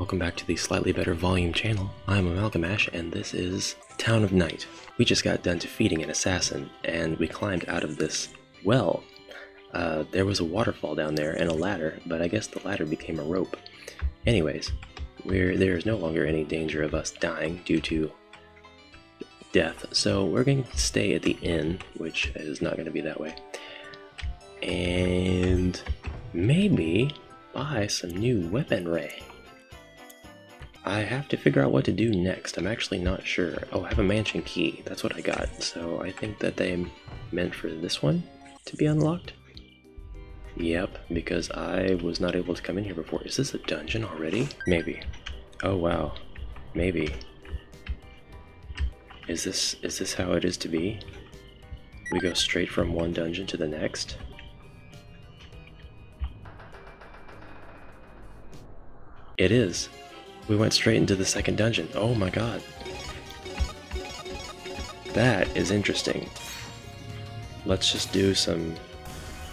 welcome back to the Slightly Better Volume channel. I'm Amalgamash, and this is Town of Night. We just got done defeating an assassin, and we climbed out of this well. Uh, there was a waterfall down there and a ladder, but I guess the ladder became a rope. Anyways, we're, there is no longer any danger of us dying due to death, so we're going to stay at the inn, which is not going to be that way. And maybe buy some new weaponry. I have to figure out what to do next. I'm actually not sure. Oh, I have a mansion key. That's what I got. So I think that they meant for this one to be unlocked. Yep, because I was not able to come in here before. Is this a dungeon already? Maybe. Oh wow. Maybe. Is this is this how it is to be? We go straight from one dungeon to the next? It is. We went straight into the second dungeon. Oh my god. That is interesting. Let's just do some...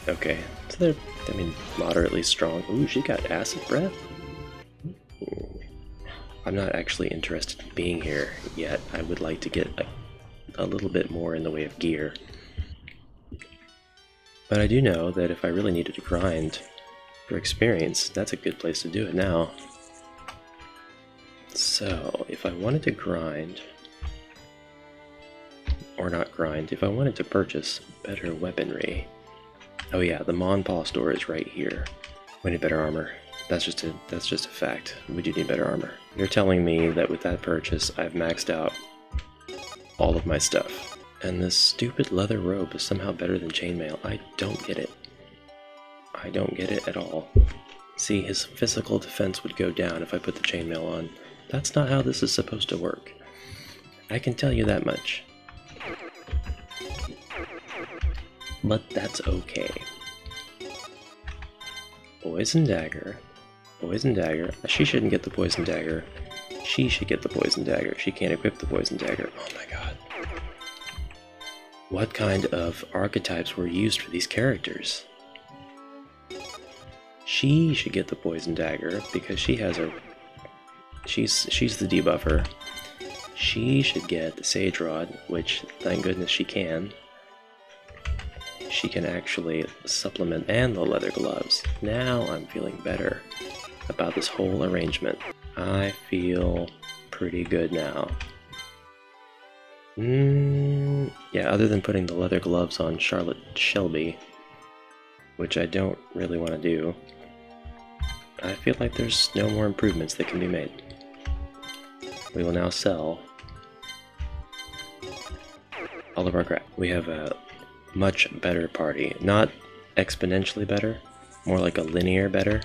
Okay, so they're, I mean, moderately strong. Ooh, she got acid breath? I'm not actually interested in being here yet. I would like to get a, a little bit more in the way of gear. But I do know that if I really needed to grind for experience, that's a good place to do it now. So, if I wanted to grind, or not grind, if I wanted to purchase better weaponry, oh yeah, the Mon Pa store is right here. We need better armor. That's just a that's just a fact. We do need better armor. You're telling me that with that purchase, I've maxed out all of my stuff. And this stupid leather robe is somehow better than chainmail. I don't get it. I don't get it at all. See, his physical defense would go down if I put the chainmail on. That's not how this is supposed to work. I can tell you that much. But that's okay. Poison dagger. Poison dagger. She shouldn't get the poison dagger. She should get the poison dagger. She can't equip the poison dagger. Oh my god. What kind of archetypes were used for these characters? She should get the poison dagger because she has a She's she's the debuffer. She should get the Sage Rod, which thank goodness she can. She can actually supplement and the leather gloves. Now I'm feeling better about this whole arrangement. I feel pretty good now. Mm, yeah, other than putting the leather gloves on Charlotte Shelby, which I don't really want to do, I feel like there's no more improvements that can be made we will now sell all of our crap. We have a much better party. Not exponentially better, more like a linear better,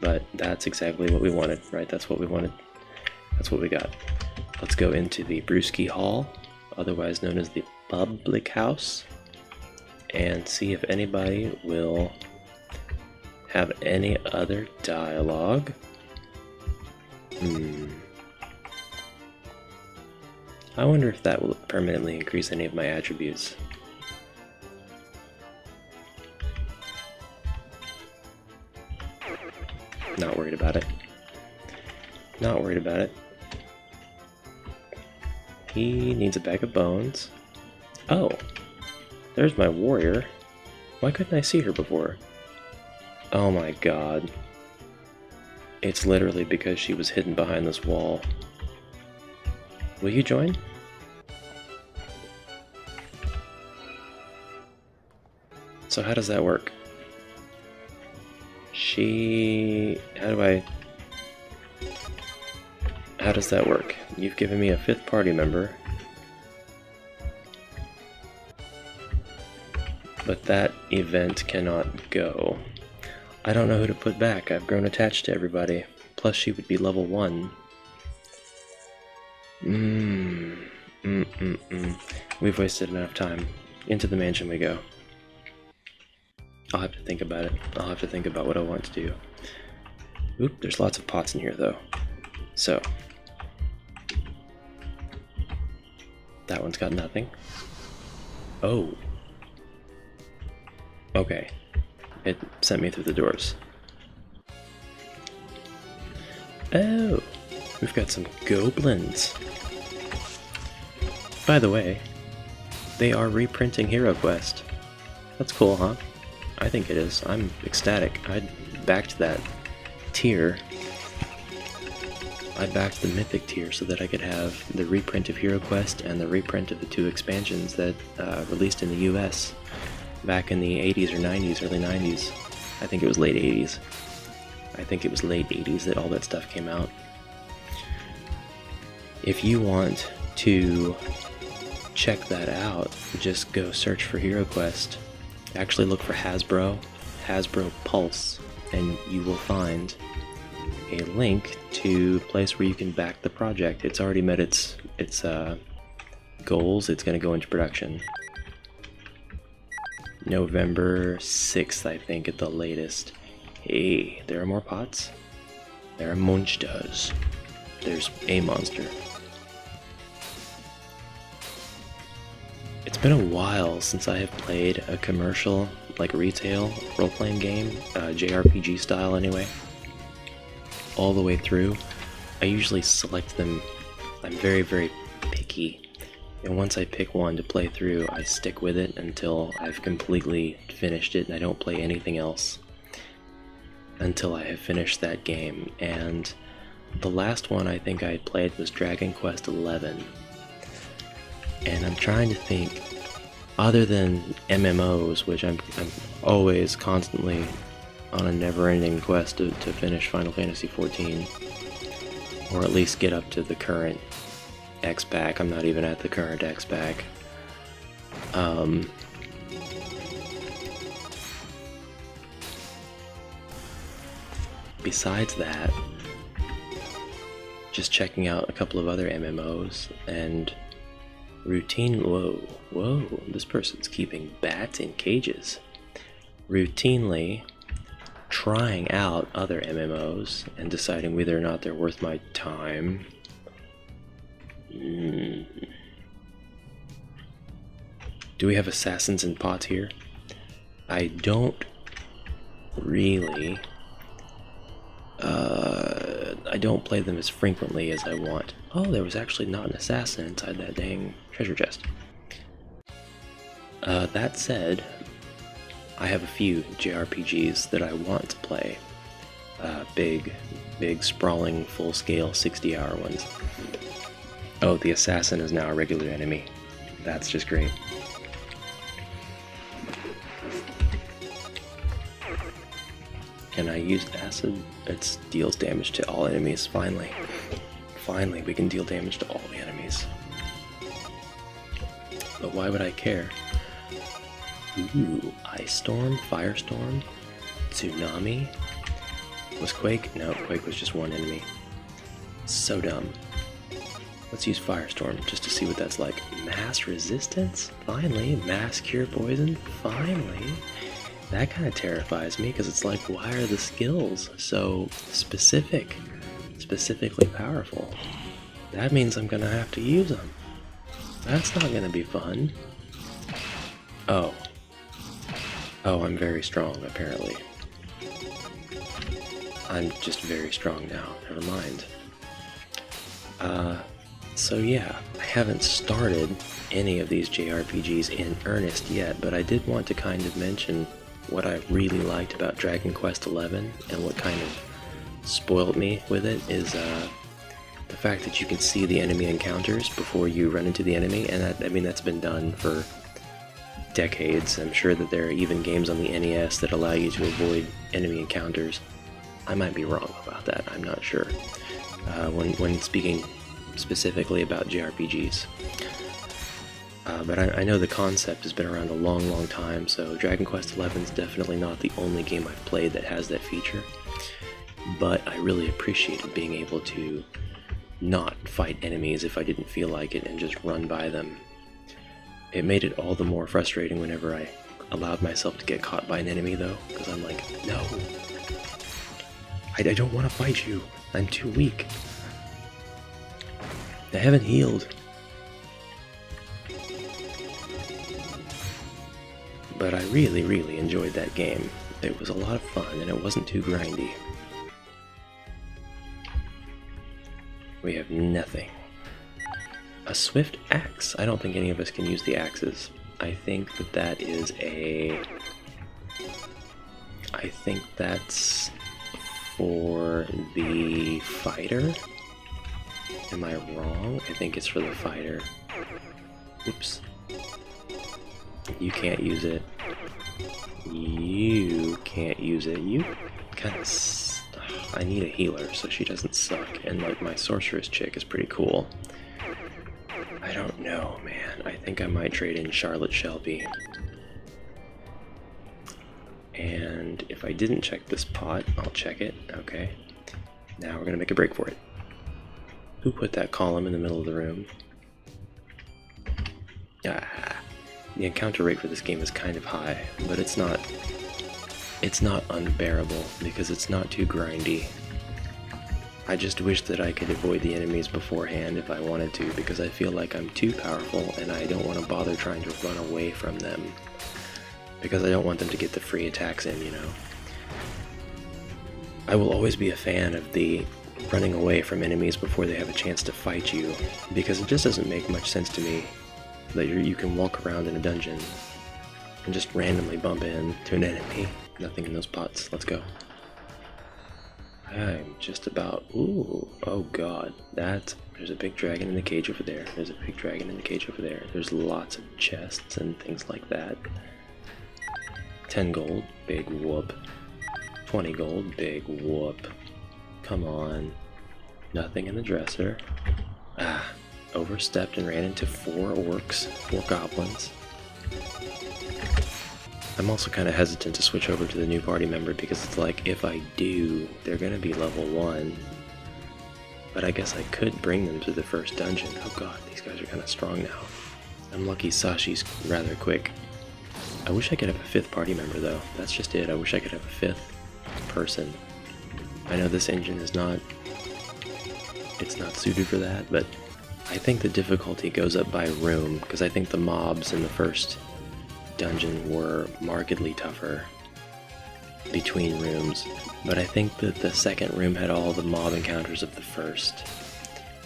but that's exactly what we wanted, right? That's what we wanted. That's what we got. Let's go into the Brewski Hall, otherwise known as the Public House, and see if anybody will have any other dialogue. Hmm. I wonder if that will permanently increase any of my attributes. Not worried about it. Not worried about it. He needs a bag of bones. Oh, there's my warrior. Why couldn't I see her before? Oh my god. It's literally because she was hidden behind this wall. Will you join? So how does that work? She... How do I... How does that work? You've given me a fifth party member. But that event cannot go. I don't know who to put back. I've grown attached to everybody. Plus she would be level 1. Mmm. Mm, mm, mm. We've wasted enough time. Into the mansion we go. I'll have to think about it. I'll have to think about what I want to do. Oop, there's lots of pots in here though. So. That one's got nothing. Oh. Okay. It sent me through the doors. Oh, we've got some goblins. By the way, they are reprinting Hero Quest. That's cool, huh? I think it is. I'm ecstatic. I backed that tier. I backed the Mythic tier so that I could have the reprint of Hero Quest and the reprint of the two expansions that uh, released in the US back in the 80s or 90s, early 90s. I think it was late 80s. I think it was late 80s that all that stuff came out. If you want to check that out, just go search for Hero Quest. Actually look for Hasbro, Hasbro Pulse, and you will find a link to a place where you can back the project. It's already met its its uh, goals. It's going to go into production. November 6th, I think, at the latest. Hey, there are more pots. There are monsters. There's a monster. It's been a while since I have played a commercial, like retail, role-playing game, uh, JRPG style anyway, all the way through. I usually select them, I'm very, very picky, and once I pick one to play through, I stick with it until I've completely finished it and I don't play anything else until I have finished that game. And the last one I think I played was Dragon Quest XI. And I'm trying to think, other than MMOs, which I'm, I'm always constantly on a never-ending quest to, to finish Final Fantasy XIV, or at least get up to the current X pack. I'm not even at the current X pack. Um, besides that, just checking out a couple of other MMOs and routine. Whoa, whoa, this person's keeping bats in cages. Routinely trying out other MMOs and deciding whether or not they're worth my time. Mm. Do we have assassins and pots here? I don't really. Uh, I don't play them as frequently as I want. Oh, there was actually not an assassin inside that dang treasure chest. Uh, that said, I have a few JRPGs that I want to play. Uh, big, big, sprawling, full-scale, 60-hour ones. Oh, the assassin is now a regular enemy. That's just great. Can I use acid? It deals damage to all enemies, finally. Finally, we can deal damage to all the enemies. But why would I care? Ooh, Ice Storm, Firestorm, Tsunami. Was Quake? No, Quake was just one enemy. So dumb. Let's use Firestorm just to see what that's like. Mass resistance? Finally. Mass cure poison? Finally. That kind of terrifies me because it's like, why are the skills so specific? Specifically powerful. That means I'm to have to use them. That's not to be fun. Oh. Oh, I'm very strong, apparently. I'm just very strong now. Never mind. Uh, so yeah, I haven't started any of these JRPGs in earnest yet, but I did want to kind of mention what I really liked about Dragon Quest XI and what kind of spoiled me with it is uh, the fact that you can see the enemy encounters before you run into the enemy, and that, I mean that's been done for decades. I'm sure that there are even games on the NES that allow you to avoid enemy encounters. I might be wrong about that. I'm not sure. Uh, when when speaking specifically about JRPGs. Uh, but I, I, know the concept has been around a long, long time, so Dragon Quest XI is definitely not the only game I've played that has that feature. But I really appreciated being able to not fight enemies if I didn't feel like it and just run by them. It made it all the more frustrating whenever I allowed myself to get caught by an enemy, though, because I'm like, no. I, I don't want to fight you. I'm too weak. I haven't healed. But I really, really enjoyed that game. It was a lot of fun and it wasn't too grindy. We have nothing. A swift axe. I don't think any of us can use the axes. I think that that is a... I think that's for the fighter. Am I wrong? I think it's for the fighter. Oops. You can't use it. You can't use it. You kind of. I need a healer so she doesn't suck. And like my sorceress chick is pretty cool. I don't know, man. I think I might trade in Charlotte Shelby. And if I didn't check this pot, I'll check it. Okay. Now we're gonna make a break for it. Who put that column in the middle of the room? Ah, the encounter rate for this game is kind of high, but it's not it's not unbearable because it's not too grindy. I just wish that I could avoid the enemies beforehand if I wanted to because I feel like I'm too powerful and I don't want to bother trying to run away from them because I don't want them to get the free attacks in, you know. I will always be a fan of the running away from enemies before they have a chance to fight you because it just doesn't make much sense to me that you can walk around in a dungeon and just randomly bump into an enemy. Nothing in those pots. Let's go. I'm just about. Ooh, oh god. That. There's a big dragon in the cage over there. There's a big dragon in the cage over there. There's lots of chests and things like that. 10 gold, big whoop. 20 gold, big whoop. Come on. Nothing in the dresser. Ah, overstepped and ran into four orcs, four goblins. I'm also kind of hesitant to switch over to the new party member because it's like, if I do, they're going to be level 1. But I guess I could bring them to the first dungeon. Oh god, these guys are kind of strong now. I'm lucky Sashi's rather quick. I wish I could have a fifth party member though. That's just it. I wish I could have a fifth person. I know this engine is not it's not suited for that, but I think the difficulty goes up by room, because I think the mobs in the first dungeon were markedly tougher between rooms, but I think that the second room had all the mob encounters of the first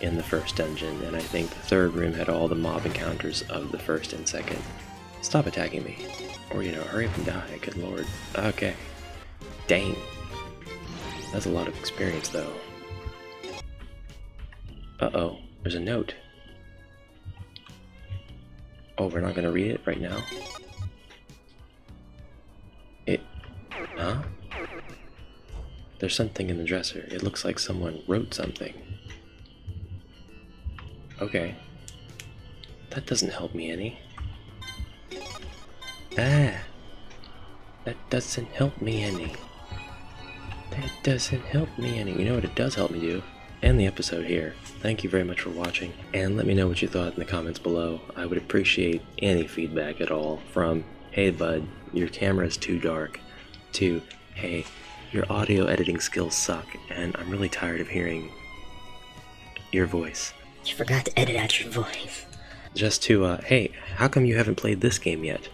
in the first dungeon, and I think the third room had all the mob encounters of the first and second. Stop attacking me. Or, you know, hurry up and die, good lord. Okay. Dang. That's a lot of experience, though. Uh-oh. There's a note. Oh, we're not gonna read it right now? It... Huh? There's something in the dresser. It looks like someone wrote something. Okay. That doesn't help me any. Ah! That doesn't help me any. That doesn't help me any. You know what it does help me do? End the episode here. Thank you very much for watching, and let me know what you thought in the comments below. I would appreciate any feedback at all from, hey bud, your camera is too dark, to, hey, your audio editing skills suck, and I'm really tired of hearing your voice. You forgot to edit out your voice. Just to, uh, hey, how come you haven't played this game yet?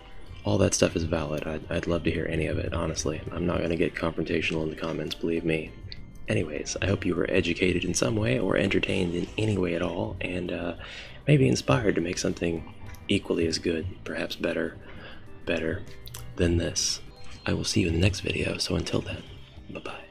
All that stuff is valid. I'd, I'd love to hear any of it, honestly. I'm not going to get confrontational in the comments, believe me. Anyways, I hope you were educated in some way or entertained in any way at all, and uh, maybe inspired to make something equally as good, perhaps better, better than this. I will see you in the next video, so until then, bye bye.